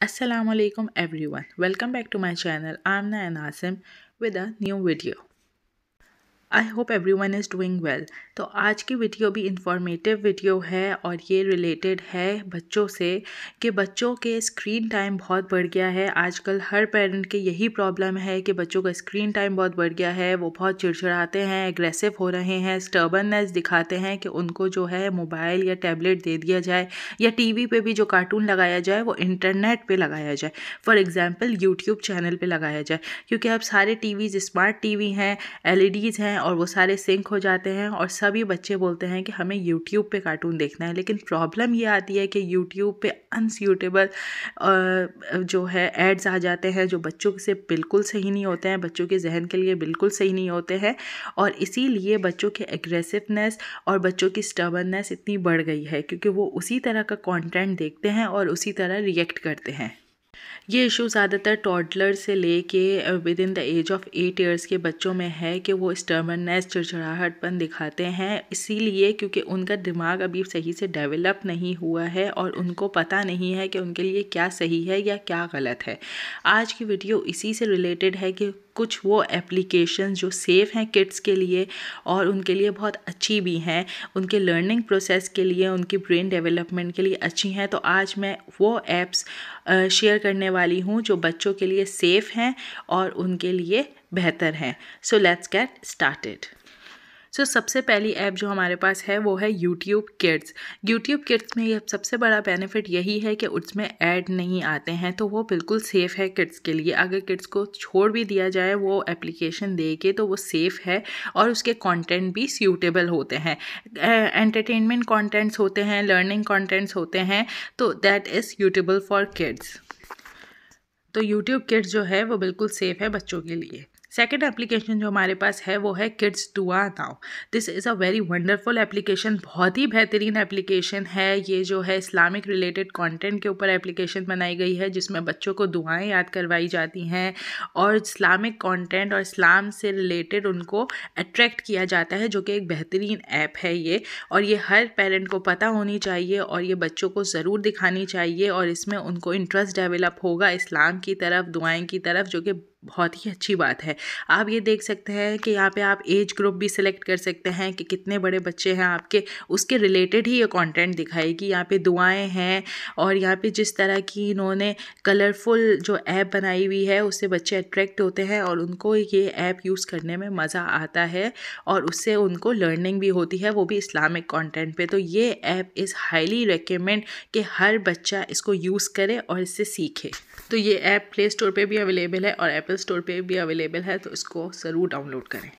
Assalamu alaikum everyone. Welcome back to my channel. I'm Nayan Asim with a new video. I hope everyone is doing well तो आज की video भी informative video है और ये related है बच्चों से कि बच्चों के स्क्रीन टाइम बहुत बढ़ गया है। आजकल हर पेरेंट के यही प्रॉब्लम है कि बच्चों का स्क्रीन टाइम बहुत बढ़ गया है। वो बहुत चिड़चिड़ाते हैं एग्रेसिव हो रहे हैं स्टर्बननेस दिखाते हैं कि उनको जो है मोबाइल या टैबलेट दे दिया जाए या टी पे भी जो कार्टून लगाया जाए, वो इंटरनेट पर लगाया जाए। फॉर एग्ज़ाम्पल यूट्यूब चैनल पर लगाया जाए। क्योंकि अब सारे T Vs smart T V हैं एल ई डीज़ हैं हैं और वो सारे सिंक हो जाते हैं और सभी बच्चे बोलते हैं कि हमें यूट्यूब पे कार्टून देखना है। लेकिन प्रॉब्लम ये आती है कि यूट्यूब पे अनसूटेबल जो है एड्स आ जाते हैं जो बच्चों से बिल्कुल सही नहीं होते हैं, बच्चों के जहन के लिए बिल्कुल सही नहीं होते हैं और इसीलिए बच्चों के एग्रेसिवनेस और बच्चों की स्टबननेस इतनी बढ़ गई है क्योंकि वो उसी तरह का कॉन्टेंट देखते हैं और उसी तरह रिएक्ट करते हैं। ये इशू ज़्यादातर टॉडलर से लेके within the age of eight years के बच्चों में है कि वो स्टर्मननेस चिड़चिड़ाहटपन दिखाते हैं। इसीलिए क्योंकि उनका दिमाग अभी सही से डेवलप नहीं हुआ है और उनको पता नहीं है कि उनके लिए क्या सही है या क्या गलत है। आज की वीडियो इसी से रिलेटेड है कि कुछ वो एप्लीकेशन जो सेफ़ हैं किड्स के लिए और उनके लिए बहुत अच्छी भी हैं। उनके लर्निंग प्रोसेस के लिए, उनकी ब्रेन डेवलपमेंट के लिए अच्छी हैं। तो आज मैं वो ऐप्स शेयर करने वाली हूँ जो बच्चों के लिए सेफ़ हैं और उनके लिए बेहतर हैं। So let's get started so so, सबसे पहली ऐप जो हमारे पास है वो है यूट्यूब किड्स यूट्यूब किड्स में सबसे बड़ा बेनिफिट यही है कि उसमें ऐड नहीं आते हैं तो वो बिल्कुल सेफ़ है किड्स के लिए। अगर किड्स को छोड़ भी दिया जाए वो एप्लीकेशन दे के तो वो सेफ़ है और उसके कंटेंट भी सूटेबल होते हैं। एंटरटेनमेंट कंटेंट्स होते हैं लर्निंग कंटेंट्स होते हैं तो that is suitable for kids तो यूट्यूब किड्स जो है वो बिल्कुल सेफ़ है बच्चों के लिए। सेकेंड एप्लीकेशन जो हमारे पास है, वो है किड्स दुआ now this is a very wonderful application बहुत ही बेहतरीन एप्लीकेशन है। ये जो है इस्लामिक रिलेटेड कंटेंट के ऊपर एप्लीकेशन बनाई गई है, जिसमें बच्चों को दुआएँ याद करवाई जाती हैं और इस्लामिक कंटेंट और इस्लाम से रिलेटेड उनको अट्रैक्ट किया जाता है, जो कि एक बेहतरीन ऐप है ये। और ये हर पेरेंट को पता होनी चाहिए और ये बच्चों को ज़रूर दिखानी चाहिए और इसमें उनको इंटरेस्ट डेवलप होगा इस्लाम की तरफ़, दुआएँ की तरफ़, जो कि बहुत ही अच्छी बात है। आप ये देख सकते हैं कि यहाँ पे आप एज ग्रुप भी सिलेक्ट कर सकते हैं कि कितने बड़े बच्चे हैं आपके, उसके रिलेटेड ही ये कंटेंट दिखाएगी। यहाँ पे दुआएँ हैं और यहाँ पे जिस तरह की इन्होंने कलरफुल जो ऐप बनाई हुई है, उससे बच्चे अट्रैक्ट होते हैं और उनको ये ऐप यूज़ करने में मज़ा आता है और उससे उनको लर्निंग भी होती है, वो भी इस्लामिक कॉन्टेंट पर तो ये ऐप इज़ हाईली रिकमेंड कि हर बच्चा इसको यूज़ करे और इससे सीखे। तो ये ऐप प्ले स्टोर पर भी अवेलेबल है और एप्पल स्टोर पे भी अवेलेबल है तो इसको ज़रूर डाउनलोड करें।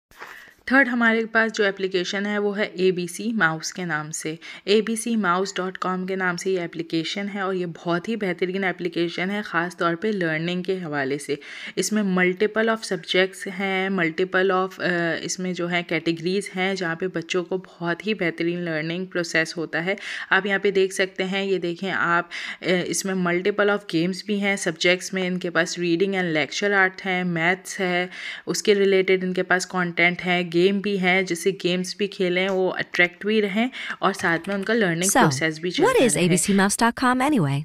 थर्ड हमारे पास जो एप्लीकेशन है, वो है ए बी सी माउस के नाम से। A B C mouse dot com के नाम से ये एप्लीकेशन है और ये बहुत ही बेहतरीन एप्लीकेशन है, ख़ास तौर पे लर्निंग के हवाले से। इसमें मल्टीपल ऑफ़ सब्जेक्ट्स हैं मल्टीपल ऑफ़ इसमें जो है कैटेगरीज़ हैं, जहाँ पे बच्चों को बहुत ही बेहतरीन लर्निंग प्रोसेस होता है। आप यहाँ पे देख सकते हैं, ये देखें आप इसमें मल्टीपल ऑफ़ गेम्स भी हैं सब्जेक्ट्स में इनके पास रीडिंग एंड लेक्चर आर्ट है मैथ्स है, उसके रिलेटेड इनके पास कॉन्टेंट है गेम भी है जिससे गेम्स भी खेलें वो अट्रैक्ट भी रहें और साथ में उनका लर्निंग so, प्रोसेस भी what is abcmouse.com anyway?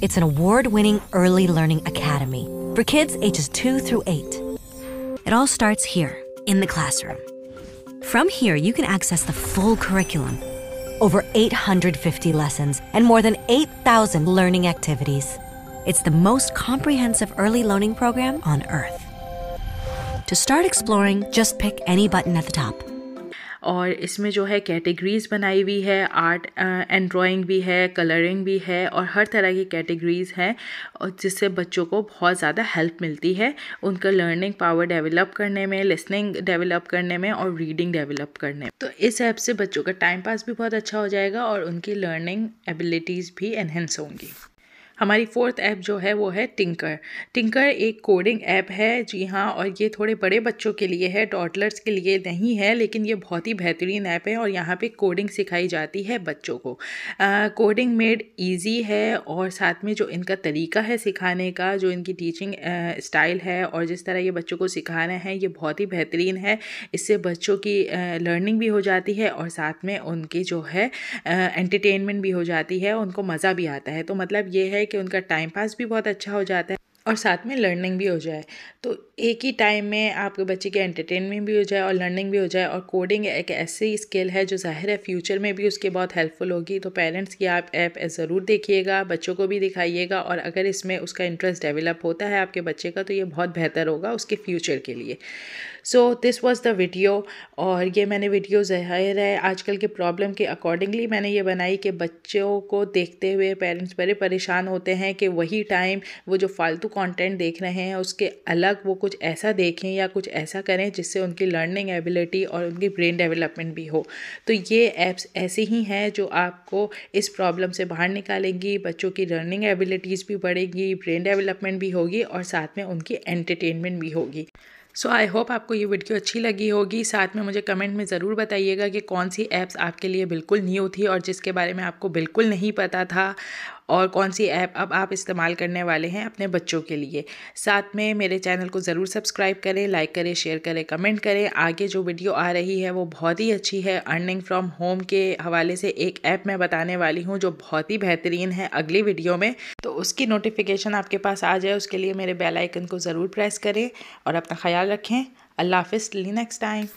It's an award-winning early learning academy for kids ages 2 through 8. It all starts here, in the classroom. From here, you can access the full curriculum, over 850 lessons, and more than 8,000 learning activities. It's the most comprehensive early learning program on earth. To start exploring, just pick any button at the top. और इसमें जो है categories बनाई हुई है art and drawing भी है colouring भी है और हर तरह की कैटेगरीज़ हैं और जिससे बच्चों को बहुत ज़्यादा हेल्प मिलती है उनका लर्निंग पावर डेवलप करने में लिसनिंग डेवलप करने में और रीडिंग डेवलप करने में तो इस ऐप से बच्चों का टाइम पास भी बहुत अच्छा हो जाएगा और उनकी लर्निंग एबिलिटीज़ भी एनहेंस होंगी हमारी फोर्थ ऐप जो है, वो है टिंकर टिंकर एक कोडिंग ऐप है, जी हाँ और ये थोड़े बड़े बच्चों के लिए है टॉटलर्स के लिए नहीं है, लेकिन ये बहुत ही बेहतरीन ऐप है और यहाँ पे कोडिंग सिखाई जाती है बच्चों को। कोडिंग मेड इजी है और साथ में जो इनका तरीका है सिखाने का, जो इनकी टीचिंग स्टाइल है और जिस तरह ये बच्चों को सिखा रहे हैं, ये बहुत ही बेहतरीन है। इससे बच्चों की लर्निंग भी हो जाती है और साथ में उनकी जो है एंटरटेनमेंट भी हो जाती है, उनको मज़ा भी आता है। तो मतलब ये है कि उनका टाइम पास भी बहुत अच्छा हो जाता है। और साथ में लर्निंग भी हो जाए। तो एक ही टाइम में आपके बच्चे की एंटरटेनमेंट भी हो जाए और लर्निंग भी हो जाए और कोडिंग एक ऐसी स्किल है जो ज़ाहिर है फ्यूचर में भी उसके बहुत हेल्पफुल होगी। तो पेरेंट्स की आप ऐप ज़रूर देखिएगा, बच्चों को भी दिखाइएगा और अगर इसमें उसका इंटरेस्ट डेवलप होता है आपके बच्चे का तो ये बहुत बेहतर होगा उसके फ्यूचर के लिए। So this was the video और ये मैंने वीडियो ज़ाहिर है आजकल के प्रॉब्लम के अकॉर्डिंगली मैंने ये बनाई कि बच्चों को देखते हुए पेरेंट्स बड़े परेशान होते हैं कि वही टाइम वो जो फालतू कंटेंट देख रहे हैं, उसके अलग वो कुछ ऐसा देखें या कुछ ऐसा करें जिससे उनकी लर्निंग एबिलिटी और उनकी ब्रेन डेवलपमेंट भी हो। तो ये ऐप्स ऐसी ही हैं जो आपको इस प्रॉब्लम से बाहर निकालेंगी, बच्चों की लर्निंग एबिलिटीज़ भी बढ़ेगी ब्रेन डेवलपमेंट भी होगी और साथ में उनकी एंटरटेनमेंट भी होगी। सो आई होप आपको ये वीडियो अच्छी लगी होगी। साथ में मुझे कमेंट में ज़रूर बताइएगा कि कौन सी ऐप्स आपके लिए बिल्कुल न्यू थी और जिसके बारे में आपको बिल्कुल नहीं पता था। और कौन सी ऐप अब आप इस्तेमाल करने वाले हैं अपने बच्चों के लिए। साथ में मेरे चैनल को ज़रूर सब्सक्राइब करें, लाइक करें, शेयर करें, कमेंट करें। आगे जो वीडियो आ रही है वो बहुत ही अच्छी है। अर्निंग फ्रॉम होम के हवाले से एक ऐप मैं बताने वाली हूँ जो बहुत ही बेहतरीन है अगली वीडियो में। तो उसकी नोटिफिकेशन आपके पास आ जाए, उसके लिए मेरे बेलाइकन को ज़रूर प्रेस करें और अपना ख्याल रखें। अल्लाह हाफिज़ नेक्स्ट टाइम